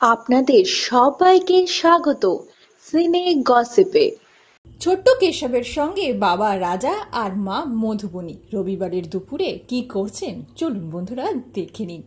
আপনাদের সবাইকে স্বাগত সিনে গসিপে। ছোট্ট কেশবের সঙ্গে বাবা রাজা আর মা মধুবনী। রবিবারের দুপুরে কি করছেন? চলুন বন্ধুরা দেখে নিন।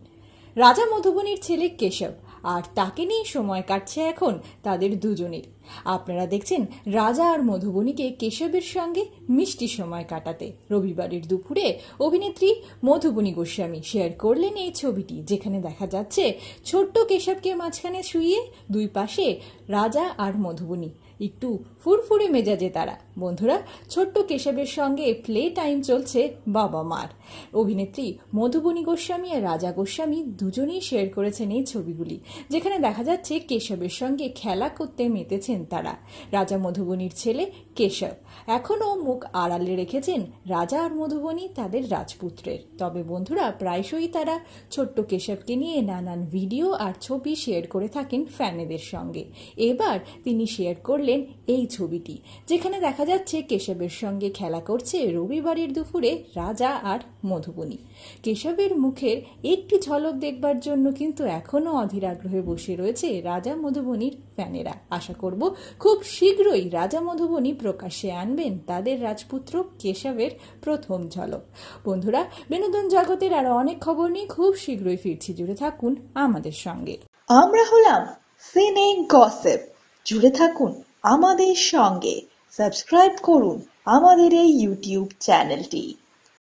রাজা মধুবনীর ছেলে কেশব আর তাকে নিয়ে সময় কাটছে এখন তাদের দুজনের। আপনারা দেখছেন রাজা আর মধুবনীকে কেশবের সঙ্গে মিষ্টি সময় কাটাতে। রবিবারের দুপুরে অভিনেত্রী মধুবনী গোস্বামী শেয়ার করলেন এই ছবিটি, যেখানে দেখা যাচ্ছে ছোট্ট কেশবকে মাঝখানে শুয়ে দুই পাশে রাজা আর মধুবনী। একটু ফুরফুরে মেজাজে তারা। বন্ধুরা, ছোট্ট কেশবের সঙ্গে প্লে টাইম চলছে বাবা মার। অভিনেত্রী মধুবনী গোস্বামী আর রাজা গোস্বামী দুজনেই শেয়ার করেছেন এই ছবিগুলি, যেখানে দেখা যাচ্ছে কেশবের সঙ্গে খেলা করতে মেতেছেন তারা। রাজা মধুবনীর ছেলে কেশব। এখনও মুখ আড়ালে রেখেছেন রাজা আর মধুবনী তাদের রাজপুত্রের। তবে বন্ধুরা, প্রায়শই তারা ছোট্ট কেশবকে নিয়ে নানান ভিডিও আর ছবি শেয়ার করে থাকেন ফ্যানেদের সঙ্গে। এবার তিনি শেয়ার করলেন এই ছবিটি, যেখানে দেখা যাচ্ছে কেশবের সঙ্গে খেলা করছে রবিবারের দুপুরে রাজা আর মধুবনী। কেশবের মুখের একটি ঝলক দেখবার জন্য কিন্তু এখনও অধীর আগ্রহে বসে রয়েছে রাজা মধুবনীর ফ্যানেরা। আশা করব খুব শীঘ্রই রাজা মধুবনী প্রকাশ্যে আনবেন তাদের রাজপুত্র কেশবের প্রথম ঝলক। বন্ধুরা, বিনোদন জগতের আরও অনেক খবর নিয়ে খুব শীঘ্রই ফিরছি। জুড়ে থাকুন আমাদের সঙ্গে। আমরা হলাম সিনে গসিপ। জুড়ে থাকুন আমাদের সঙ্গে সাবস্ক্রাইব করুন আমাদের এই ইউটিউব চ্যানেলটি।